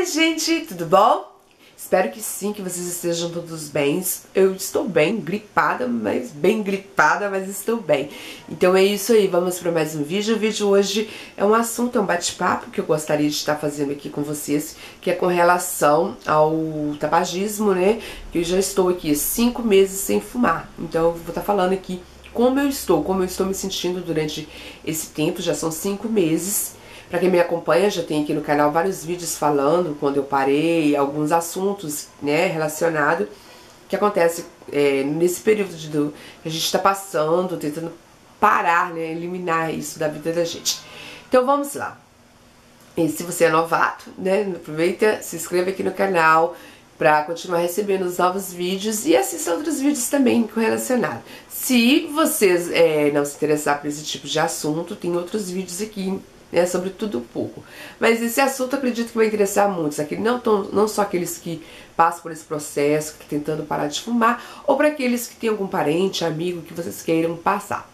Oi, gente, tudo bom? Espero que sim, que vocês estejam todos bem. Eu estou bem, gripada, mas bem gripada, mas estou bem. Então é isso aí, vamos para mais um vídeo. O vídeo hoje é um assunto, é um bate-papo que eu gostaria de estar fazendo aqui com vocês, que é com relação ao tabagismo, né? Eu já estou aqui cinco meses sem fumar. Então eu vou estar falando aqui como eu estou, como eu estou me sentindo durante esse tempo, já são cinco meses. Para quem me acompanha, já tem aqui no canal vários vídeos falando quando eu parei, alguns assuntos né, relacionados que acontece é, nesse período de, do, que a gente está passando, tentando parar, né, eliminar isso da vida da gente. Então vamos lá. E se você é novato, né, aproveita, se inscreva aqui no canal para continuar recebendo os novos vídeos e assista outros vídeos também correlacionados. Se vocês é, não se interessar por esse tipo de assunto, tem outros vídeos aqui né, sobre tudo um pouco. Mas esse assunto acredito que vai interessar muitos, aqui não, tão, não só aqueles que passam por esse processo, que tentando parar de fumar, ou para aqueles que têm algum parente, amigo que vocês queiram passar.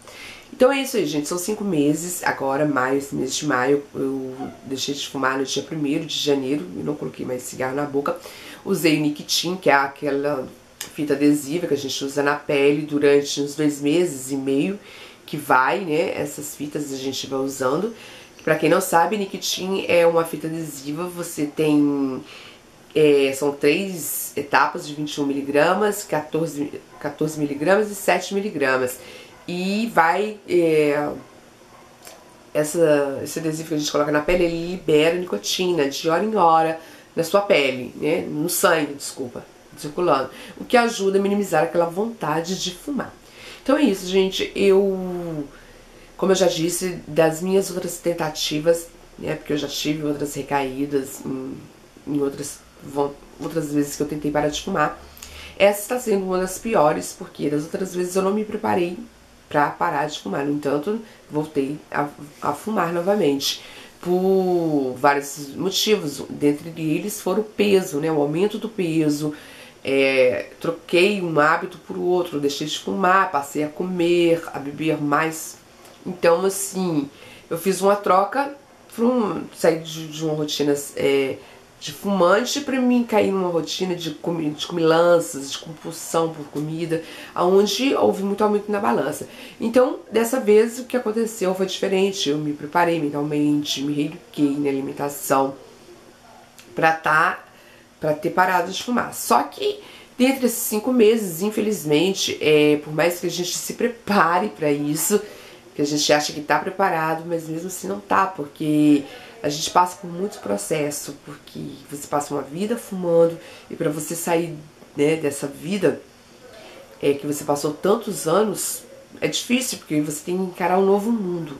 Então é isso aí, gente. São cinco meses. Agora, maio, esse mês de maio, eu deixei de fumar no dia 1 de janeiro. E não coloquei mais cigarro na boca. Usei o Nictin, que é aquela fita adesiva que a gente usa na pele durante uns dois meses e meio. Que vai, né? Essas fitas a gente vai usando. Para quem não sabe, Nictin é uma fita adesiva, você tem... É, são três etapas de 21mg, 14, 14mg e 7mg. E vai... É, essa, esse adesivo que a gente coloca na pele, ele libera nicotina de hora em hora na sua pele, né? No sangue, desculpa, circulando. O que ajuda a minimizar aquela vontade de fumar. Então é isso, gente. Eu como eu já disse, das minhas outras tentativas, né, porque eu já tive outras recaídas em, em outras, outras vezes que eu tentei parar de fumar, essa está sendo uma das piores, porque das outras vezes eu não me preparei para parar de fumar. No entanto, voltei a, a fumar novamente por vários motivos. Dentre eles foram o peso, né, o aumento do peso. É, troquei um hábito por outro, deixei de fumar, passei a comer, a beber mais então, assim, eu fiz uma troca um, sair de, de uma rotina é, de fumante para mim cair numa rotina de, comi, de comilanças, de compulsão por comida, aonde houve muito aumento na balança. Então, dessa vez, o que aconteceu foi diferente. Eu me preparei mentalmente, me reeduquei na alimentação para tá, para ter parado de fumar. Só que dentro desses cinco meses, infelizmente, é, por mais que a gente se prepare para isso, que a gente acha que está preparado, mas mesmo assim não tá, porque a gente passa por muito processo, porque você passa uma vida fumando e para você sair né, dessa vida é que você passou tantos anos é difícil porque você tem que encarar um novo mundo.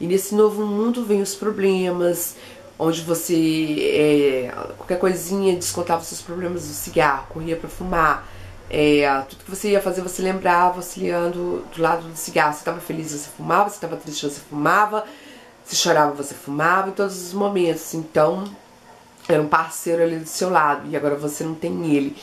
E nesse novo mundo vem os problemas onde você é, qualquer coisinha descontava seus problemas do cigarro corria para fumar é, tudo que você ia fazer, você lembrava, auxiliando do lado do cigarro. Você estava feliz, você fumava, você estava triste, você fumava, se chorava, você fumava, em todos os momentos. Então, era um parceiro ali do seu lado, e agora você não tem ele.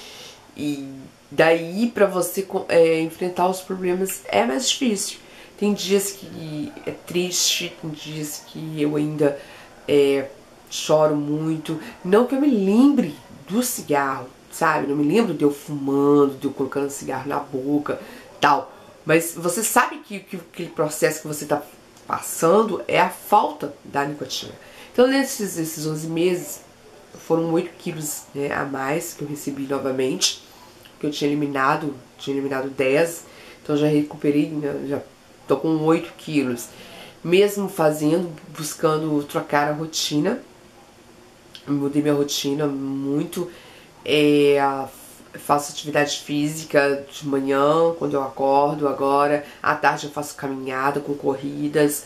E daí, para você é, enfrentar os problemas, é mais difícil. Tem dias que é triste, tem dias que eu ainda é, choro muito. Não que eu me lembre do cigarro, sabe? Não me lembro de eu fumando, de eu colocando cigarro na boca, tal. Mas você sabe que, que aquele processo que você está passando é a falta da nicotina. Então, nesses esses 11 meses, foram 8 quilos né, a mais que eu recebi novamente, que eu tinha eliminado, tinha eliminado 10, então já recuperei, já tô com 8 quilos. Mesmo fazendo, buscando trocar a rotina, mudei minha rotina muito, é, faço atividade física de manhã, quando eu acordo agora. À tarde eu faço caminhada com corridas.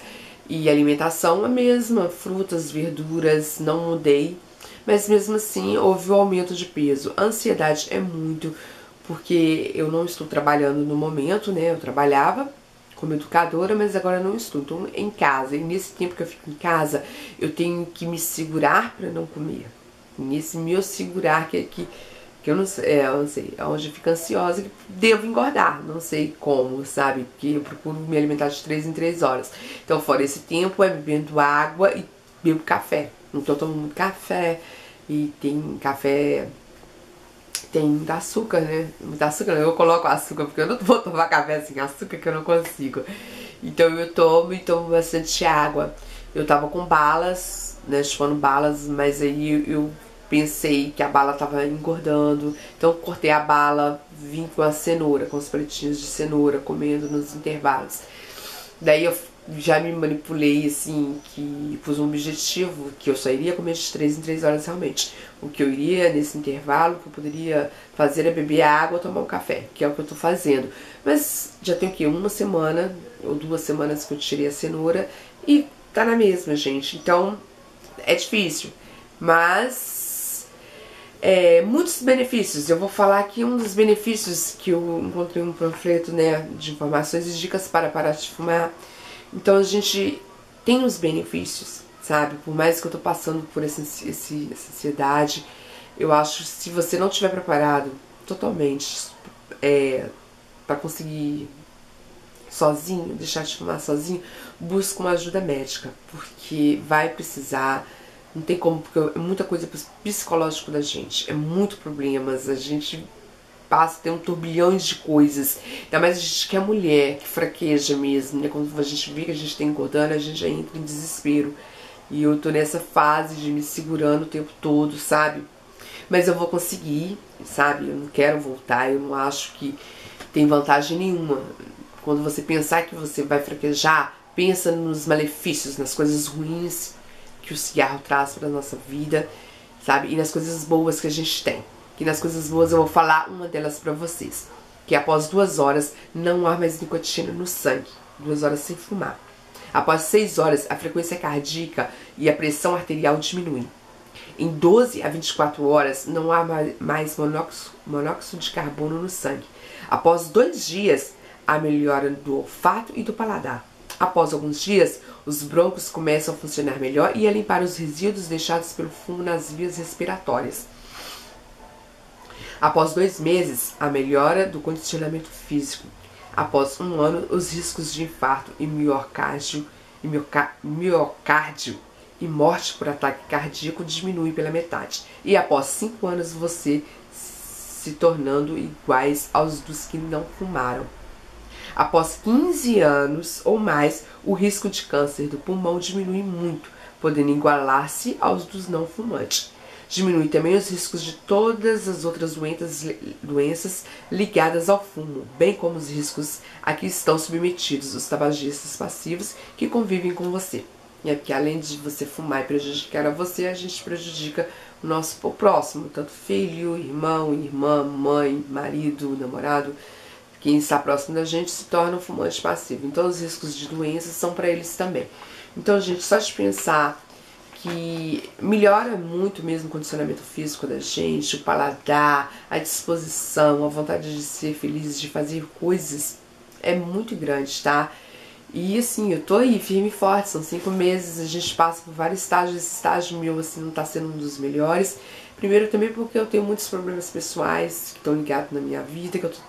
E alimentação a mesma, frutas, verduras, não mudei. Mas mesmo assim houve um aumento de peso. A ansiedade é muito, porque eu não estou trabalhando no momento, né? Eu trabalhava como educadora, mas agora não estou. Então, em casa. E nesse tempo que eu fico em casa, eu tenho que me segurar para não comer nesse me segurar que, que, que eu não sei, é, eu não sei, onde fica ansiosa que devo engordar, não sei como, sabe? Porque eu procuro me alimentar de 3 em 3 horas. Então, fora esse tempo, é bebendo água e bebo café. Então, eu tomo muito café, E tem café tem muita açúcar, né? Muita açúcar, eu coloco açúcar porque eu não vou tomar café sem açúcar que eu não consigo. Então eu tomo e tomo bastante água. Eu tava com balas, né? Chupando balas, mas aí eu pensei que a bala tava engordando. Então cortei a bala, vim com a cenoura, com os palitinhos de cenoura, comendo nos intervalos. Daí eu já me manipulei assim, que pus um objetivo que eu só iria comer de 3 em 3 horas realmente. O que eu iria nesse intervalo, que eu poderia fazer é beber água tomar um café, que é o que eu tô fazendo. Mas já tem o que? Uma semana ou duas semanas que eu tirei a cenoura e tá na mesma, gente. Então é difícil. Mas é, muitos benefícios. Eu vou falar aqui um dos benefícios que eu encontrei um panfleto né, de informações e dicas para parar de fumar então a gente tem os benefícios, sabe? Por mais que eu tô passando por essa, essa ansiedade, eu acho que se você não estiver preparado totalmente é, para conseguir sozinho, deixar de fumar sozinho, busca uma ajuda médica, porque vai precisar, não tem como, porque é muita coisa psicológico da gente, é muito problemas, a gente passa, tem um turbilhão de coisas. Ainda mais a gente que é mulher, que fraqueja mesmo, né? Quando a gente vê que a gente tá engordando, a gente já entra em desespero. E eu tô nessa fase de me segurando o tempo todo, sabe? Mas eu vou conseguir, sabe? Eu não quero voltar, eu não acho que tem vantagem nenhuma. Quando você pensar que você vai fraquejar, pensa nos malefícios, nas coisas ruins que o cigarro traz para nossa vida, sabe? E nas coisas boas que a gente tem que nas coisas boas eu vou falar uma delas para vocês. Que após duas horas não há mais nicotina no sangue. Duas horas sem fumar. Após seis horas, a frequência cardíaca e a pressão arterial diminuem. Em 12 a 24 horas, não há mais monóxido, monóxido de carbono no sangue. Após dois dias, há melhora do olfato e do paladar. Após alguns dias, os broncos começam a funcionar melhor e a limpar os resíduos deixados pelo fumo nas vias respiratórias. Após dois meses, a melhora do condicionamento físico. Após um ano, os riscos de infarto e miocárdio e miocárdio e morte por ataque cardíaco diminuem pela metade. E após cinco anos, você se tornando iguais aos dos que não fumaram. Após 15 anos ou mais, o risco de câncer do pulmão diminui muito, podendo igualar-se aos dos não fumantes. Diminui também os riscos de todas as outras doenças, doenças ligadas ao fumo, bem como os riscos a que estão submetidos os tabagistas passivos que convivem com você. E é além de você fumar e prejudicar a você, a gente prejudica o nosso próximo, tanto filho, irmão, irmã, mãe, marido, namorado. Quem está próximo da gente se torna um fumante passivo. Então os riscos de doenças são para eles também. Então, gente, só de pensar que melhora muito mesmo o condicionamento físico da gente, o paladar, a disposição, a vontade de ser feliz, de fazer coisas, é muito grande, tá? E assim, eu tô aí firme e forte, são cinco meses, a gente passa por vários estágios, esse estágio meu assim não tá sendo um dos melhores. Primeiro também porque eu tenho muitos problemas pessoais que estão ligados na minha vida, que eu tô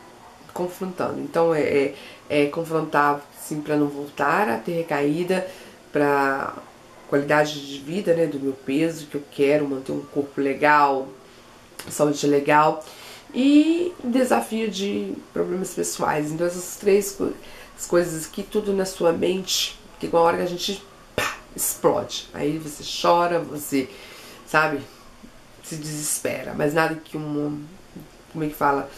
confrontando. Então é, é, é confrontar assim para não voltar a ter recaída, para qualidade de vida, né, do meu peso, que eu quero manter um corpo legal, saúde legal e desafio de problemas pessoais. Então essas três co as coisas aqui, tudo na sua mente, tem uma hora que a gente pá, explode. Aí você chora, você, sabe, se desespera, mas nada que uma, como é que fala,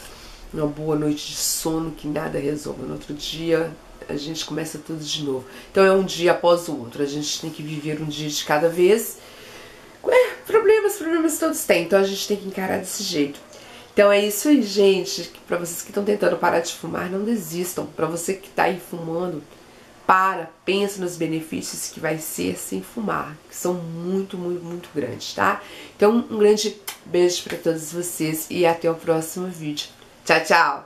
uma boa noite de sono que nada resolva. No outro dia a gente começa tudo de novo. Então é um dia após o outro. A gente tem que viver um dia de cada vez. É, problemas, problemas todos têm. Então a gente tem que encarar desse jeito. Então é isso aí, gente. Para vocês que estão tentando parar de fumar, não desistam. Para você que está aí fumando, para, pensa nos benefícios que vai ser sem fumar, que são muito, muito, muito grandes, tá? Então um grande beijo para todos vocês e até o próximo vídeo. Tchau, tchau!